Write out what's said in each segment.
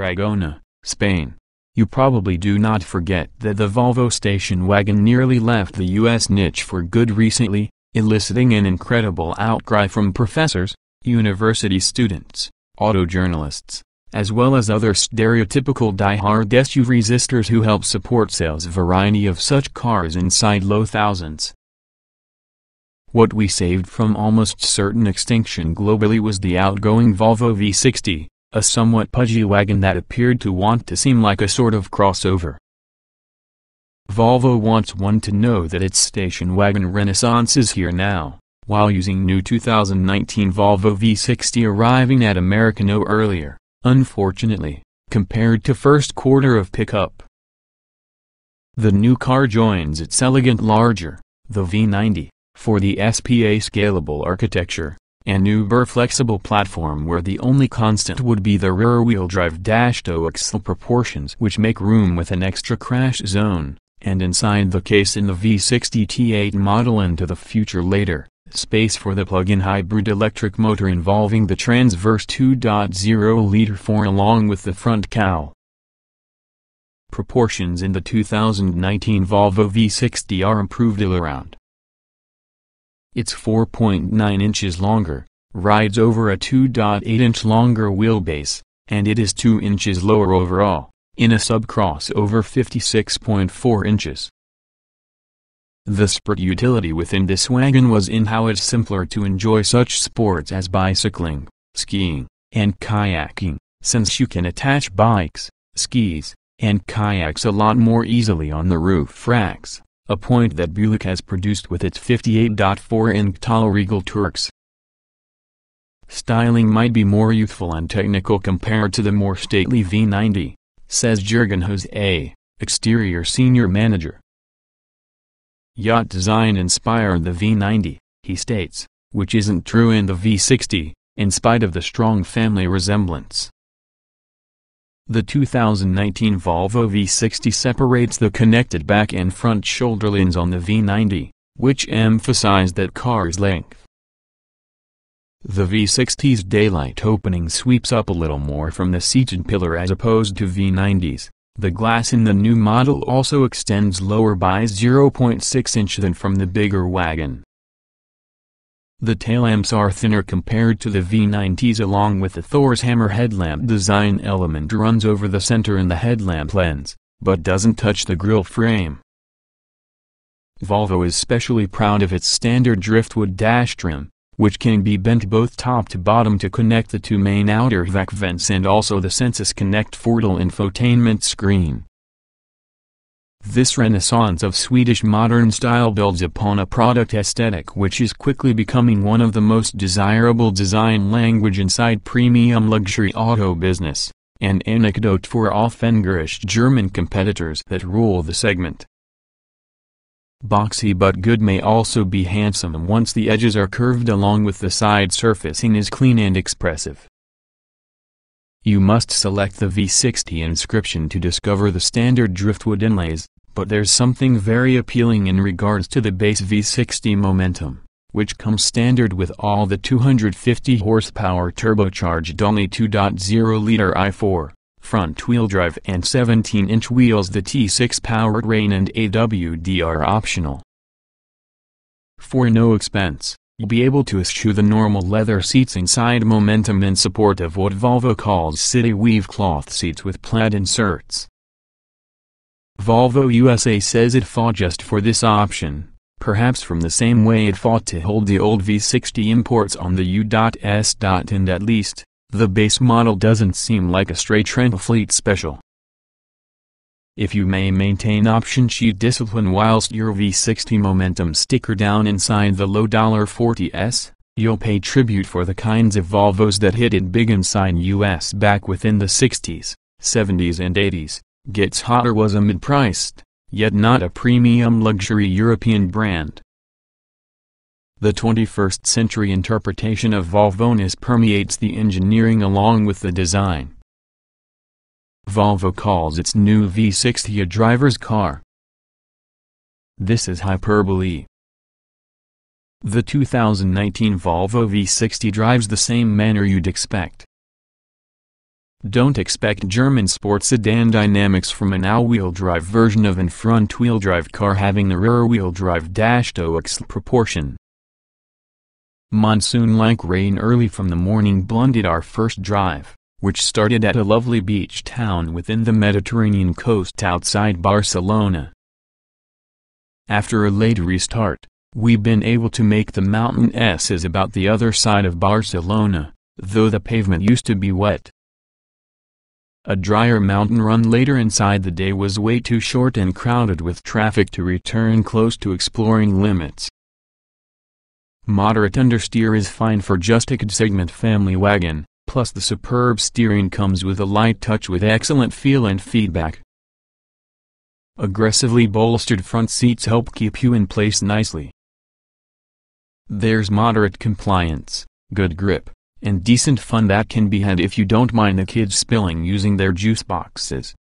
Tarragona, Spain. You probably do not forget that the Volvo station wagon nearly left the U.S. niche for good recently, eliciting an incredible outcry from professors, university students, auto journalists, as well as other stereotypical die-hard SUV resistors who help support sales variety of such cars inside low thousands. What we saved from almost certain extinction globally was the outgoing Volvo V60, a somewhat pudgy wagon that appeared to want to seem like a sort of crossover. Volvo wants one to know that its station wagon renaissance is here now, while using new 2019 Volvo V60 arriving at America no earlier, unfortunately, compared to first quarter of pickup. The new car joins its elegant larger, the V90, for the SPA scalable architecture, an uber-flexible platform where the only constant would be the rear-wheel drive dash to axle proportions which make room with an extra crash zone, and inside the case in the V60 T8 model into the future later, space for the plug-in hybrid electric motor involving the transverse 2.0-liter 4 along with the front cowl. Proportions in the 2019 Volvo V60 are improved all around. It's 4.9 inches longer, rides over a 2.8-inch longer wheelbase, and it is 2 inches lower overall, in a sub-crossover 56.4 inches. The sport utility within this wagon was in how it's simpler to enjoy such sports as bicycling, skiing, and kayaking, since you can attach bikes, skis, and kayaks a lot more easily on the roof racks a point that Buick has produced with its 58.4-inch tall Regal TourX. Styling might be more youthful and technical compared to the more stately V90, says Jurgen Jose, exterior senior manager. Yacht design inspired the V90, he states, which isn't true in the V60, in spite of the strong family resemblance. The 2019 Volvo V60 separates the connected back and front shoulder lines on the V90, which emphasize that car's length. The V60's daylight opening sweeps up a little more from the seated pillar as opposed to V90's. The glass in the new model also extends lower by 0.6 inch than from the bigger wagon. The tail lamps are thinner compared to the V90s along with the Thor's hammer headlamp design element runs over the center in the headlamp lens, but doesn't touch the grille frame. Volvo is specially proud of its standard driftwood dash trim, which can be bent both top to bottom to connect the two main outer vac vents and also the Sensus Connect Portal infotainment screen. This renaissance of Swedish modern style builds upon a product aesthetic which is quickly becoming one of the most desirable design language inside premium luxury auto business, an anecdote for Aufengerisch German competitors that rule the segment. Boxy but good may also be handsome once the edges are curved along with the side surfacing is clean and expressive. You must select the V60 inscription to discover the standard driftwood inlays, but there's something very appealing in regards to the base V60 Momentum, which comes standard with all the 250 horsepower turbocharged only 2.0-liter i4, front-wheel drive and 17-inch wheels the T6 powered rain and AWD are optional. For no expense You'll be able to eschew the normal leather seats inside Momentum in support of what Volvo calls city weave cloth seats with plaid inserts. Volvo USA says it fought just for this option, perhaps from the same way it fought to hold the old V60 imports on the U.S. and at least, the base model doesn't seem like a stray Trent fleet special. If you may maintain option sheet discipline whilst your V60 momentum sticker down inside the low $40s, you'll pay tribute for the kinds of Volvos that hit it big inside US back within the 60s, 70s and 80s. Gets Hotter was a mid-priced, yet not a premium luxury European brand. The 21st century interpretation of Volvonis permeates the engineering along with the design. Volvo calls its new V60 a driver's car. This is hyperbole. The 2019 Volvo V60 drives the same manner you'd expect. Don't expect German sports sedan dynamics from an all-wheel drive version of an front-wheel drive car having the rear-wheel drive dash to X proportion. Monsoon-like rain early from the morning blunted our first drive, which started at a lovely beach town within the Mediterranean coast outside Barcelona. After a late restart, we've been able to make the mountain S's about the other side of Barcelona, though the pavement used to be wet. A drier mountain run later inside the day was way too short and crowded with traffic to return close to exploring limits. Moderate understeer is fine for just a segment family wagon, plus the superb steering comes with a light touch with excellent feel and feedback. Aggressively bolstered front seats help keep you in place nicely. There's moderate compliance, good grip, and decent fun that can be had if you don't mind the kids spilling using their juice boxes.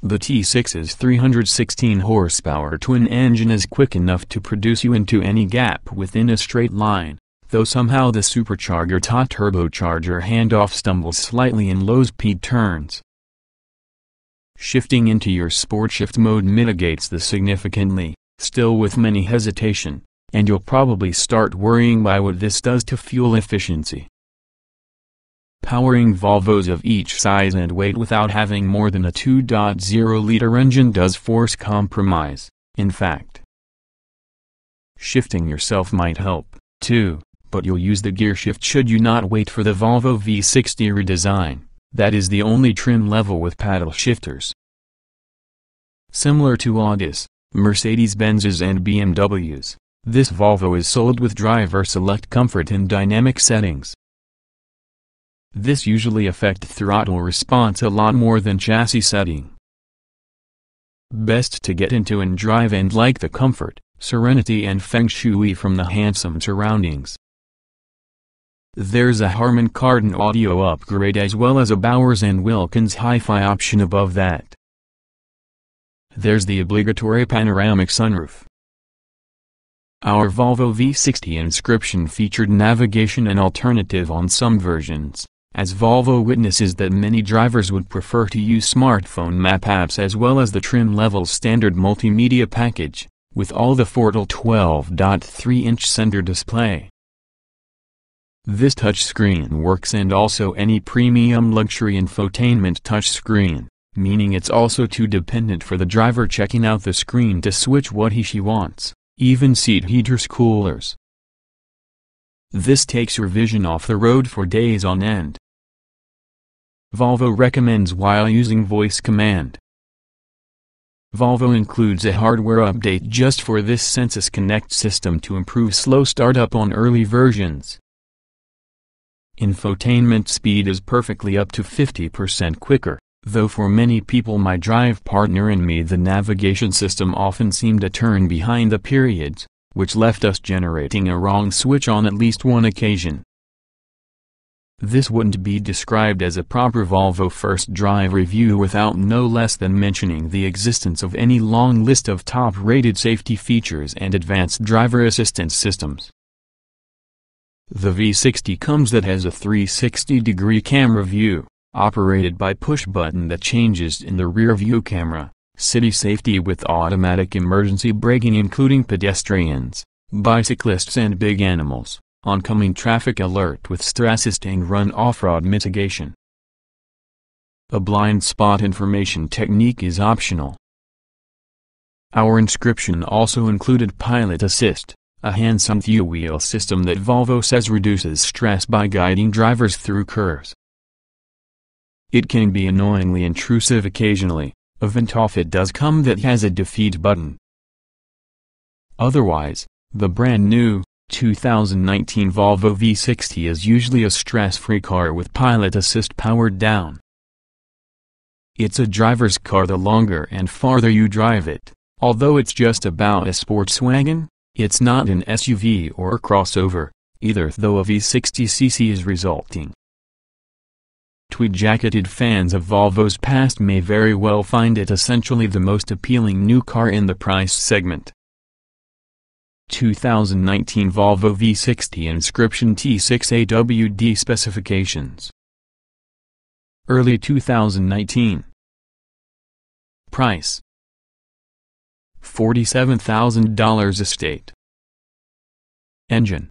The T6's 316 horsepower twin engine is quick enough to produce you into any gap within a straight line, though somehow the supercharger ta turbocharger handoff stumbles slightly in low-speed turns. Shifting into your sport shift mode mitigates this significantly, still with many hesitation and you'll probably start worrying by what this does to fuel efficiency. Powering Volvos of each size and weight without having more than a 2.0-liter engine does force compromise, in fact. Shifting yourself might help, too, but you'll use the gear shift should you not wait for the Volvo V60 redesign, that is the only trim level with paddle shifters. Similar to Audis, Mercedes-Benzes and BMW's, this Volvo is sold with driver select comfort in dynamic settings. This usually affect throttle response a lot more than chassis setting. Best to get into and drive and like the comfort, serenity and feng shui from the handsome surroundings. There's a Harman Kardon audio upgrade as well as a Bowers & Wilkins hi-fi option above that. There's the obligatory panoramic sunroof. Our Volvo V60 Inscription featured navigation and alternative on some versions, as Volvo witnesses that many drivers would prefer to use smartphone map apps as well as the trim level standard multimedia package, with all the Fortal 12.3-inch center display. This touchscreen works and also any premium luxury infotainment touchscreen, meaning it's also too dependent for the driver checking out the screen to switch what he she wants even seat heaters coolers. This takes your vision off the road for days on end. Volvo recommends while using voice command. Volvo includes a hardware update just for this Sensus Connect system to improve slow startup on early versions. Infotainment speed is perfectly up to 50% quicker. Though for many people my drive partner and me the navigation system often seemed to turn behind the periods, which left us generating a wrong switch on at least one occasion. This wouldn't be described as a proper Volvo first drive review without no less than mentioning the existence of any long list of top-rated safety features and advanced driver assistance systems. The V60 comes that has a 360-degree camera view, operated by push button that changes in the rear view camera, city safety with automatic emergency braking including pedestrians, bicyclists and big animals, oncoming traffic alert with stress and run off-road mitigation. A blind spot information technique is optional. Our inscription also included Pilot Assist, a hands-on view-wheel system that Volvo says reduces stress by guiding drivers through curves. It can be annoyingly intrusive occasionally, event off it does come that has a defeat button. Otherwise, the brand new, 2019 Volvo V60 is usually a stress-free car with pilot assist powered down. It's a driver's car the longer and farther you drive it, although it's just about a sports wagon, it's not an SUV or a crossover, either though a V60cc is resulting. Tweed-jacketed fans of Volvo's past may very well find it essentially the most appealing new car in the price segment. 2019 Volvo V60 Inscription T6 AWD Specifications early 2019. Price $47,000 estate. Engine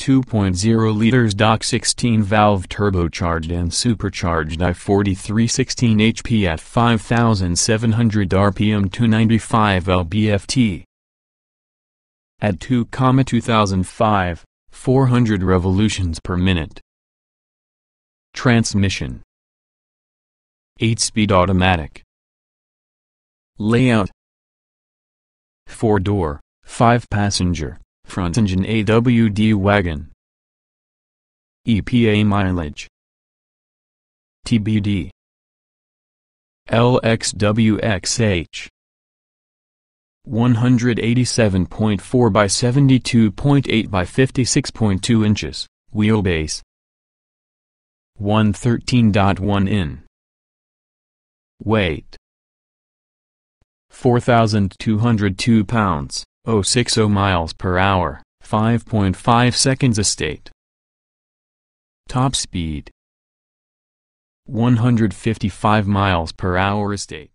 2.0 liters Doc 16 valve turbocharged and supercharged i4316 HP at 5700 rpm 295 lbft. At 2,2005, 400 revolutions per minute. Transmission 8-speed automatic. Layout 4-door, 5-passenger front engine AWD wagon. EPA mileage. TBD. LXWXH. 187.4 by 72.8 by 56.2 inches, wheelbase. 113.1 in. Weight. 4,202 pounds. 060 miles per hour, 5.5 seconds estate. Top speed 155 miles per hour estate.